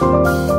you